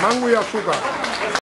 mango y azúcar.